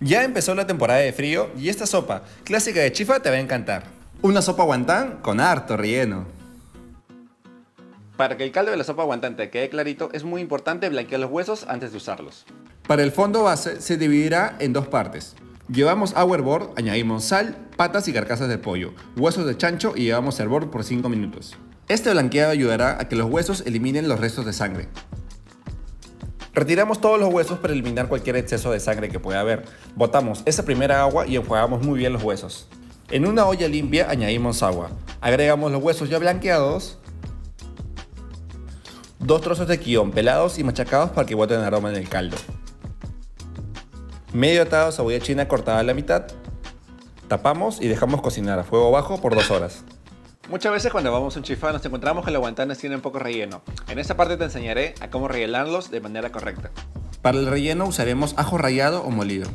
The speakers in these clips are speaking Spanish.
Ya empezó la temporada de frío y esta sopa, clásica de chifa, te va a encantar. Una sopa guantán con harto relleno. Para que el caldo de la sopa guantán te quede clarito, es muy importante blanquear los huesos antes de usarlos. Para el fondo base se dividirá en dos partes. Llevamos agua hervor, añadimos sal, patas y carcasas de pollo, huesos de chancho y llevamos hervor por 5 minutos. Este blanqueado ayudará a que los huesos eliminen los restos de sangre. Retiramos todos los huesos para eliminar cualquier exceso de sangre que pueda haber. Botamos esa primera agua y enjuagamos muy bien los huesos. En una olla limpia añadimos agua. Agregamos los huesos ya blanqueados. Dos trozos de quión pelados y machacados para que boten aroma en el caldo. Medio atado cebolla china cortada a la mitad. Tapamos y dejamos cocinar a fuego bajo por dos horas. Muchas veces cuando vamos a un chifá nos encontramos que los guantanes tienen poco relleno. En esta parte te enseñaré a cómo rellenarlos de manera correcta. Para el relleno usaremos ajo rallado o molido.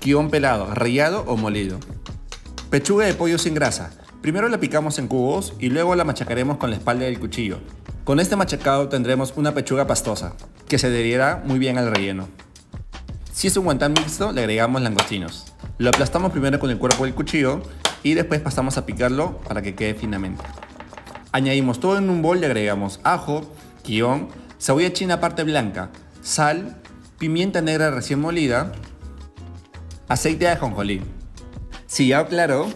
Quión pelado, rallado o molido. Pechuga de pollo sin grasa. Primero la picamos en cubos y luego la machacaremos con la espalda del cuchillo. Con este machacado tendremos una pechuga pastosa, que se adherirá muy bien al relleno. Si es un guantán mixto, le agregamos langostinos. Lo aplastamos primero con el cuerpo del cuchillo y después pasamos a picarlo para que quede finamente. Añadimos todo en un bol y agregamos ajo, guion, cebolla china parte blanca, sal, pimienta negra recién molida, aceite de ajonjolí. Si ya claro,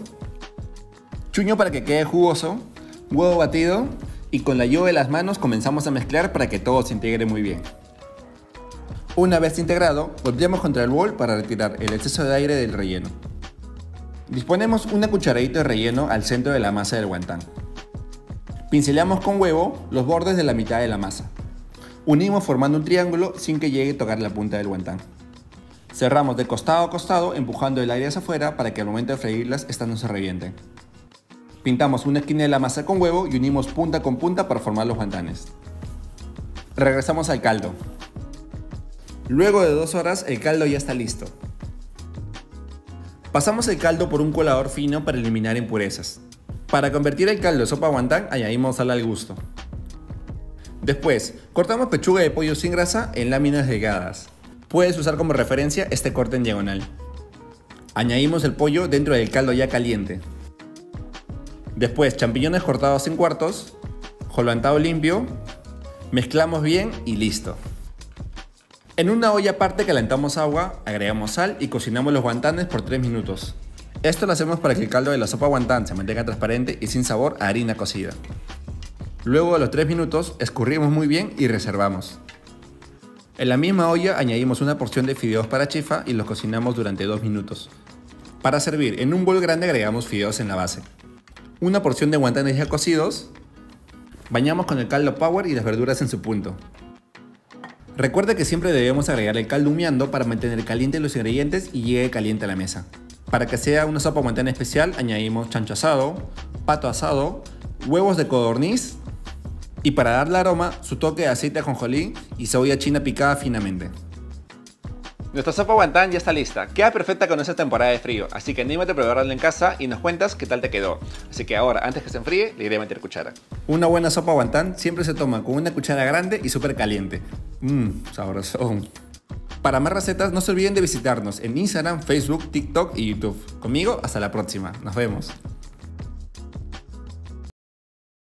chuño para que quede jugoso, huevo batido y con la lluvia de las manos comenzamos a mezclar para que todo se integre muy bien. Una vez integrado, volteamos contra el bol para retirar el exceso de aire del relleno. Disponemos una cucharadita de relleno al centro de la masa del guantán. Pincelamos con huevo los bordes de la mitad de la masa. Unimos formando un triángulo sin que llegue a tocar la punta del guantán. Cerramos de costado a costado empujando el aire hacia afuera para que al momento de freírlas estas no se revienten. Pintamos una esquina de la masa con huevo y unimos punta con punta para formar los guantanes. Regresamos al caldo. Luego de dos horas el caldo ya está listo. Pasamos el caldo por un colador fino para eliminar impurezas. Para convertir el caldo en sopa guantán añadimos sal al gusto. Después, cortamos pechuga de pollo sin grasa en láminas delgadas. Puedes usar como referencia este corte en diagonal. Añadimos el pollo dentro del caldo ya caliente. Después, champiñones cortados en cuartos, jolantado limpio, mezclamos bien y listo. En una olla aparte calentamos agua, agregamos sal y cocinamos los guantanes por 3 minutos. Esto lo hacemos para que el caldo de la sopa guantán se mantenga transparente y sin sabor a harina cocida. Luego de los 3 minutos escurrimos muy bien y reservamos. En la misma olla añadimos una porción de fideos para chifa y los cocinamos durante 2 minutos. Para servir, en un bol grande agregamos fideos en la base. Una porción de guantanes ya cocidos. Bañamos con el caldo power y las verduras en su punto. Recuerda que siempre debemos agregar el caldo humeando para mantener caliente los ingredientes y llegue caliente a la mesa. Para que sea una sopa guantán especial añadimos chancho asado, pato asado, huevos de codorniz y para darle aroma su toque de aceite de ajonjolí y cebolla china picada finamente. Nuestra sopa guantán ya está lista, queda perfecta con esta temporada de frío, así que anímate a probarla en casa y nos cuentas qué tal te quedó. Así que ahora, antes que se enfríe, le iré a meter cuchara. Una buena sopa guantán siempre se toma con una cuchara grande y súper caliente. Mmm, sabroso. Para más recetas no se olviden de visitarnos en Instagram, Facebook, TikTok y YouTube. Conmigo, hasta la próxima. Nos vemos.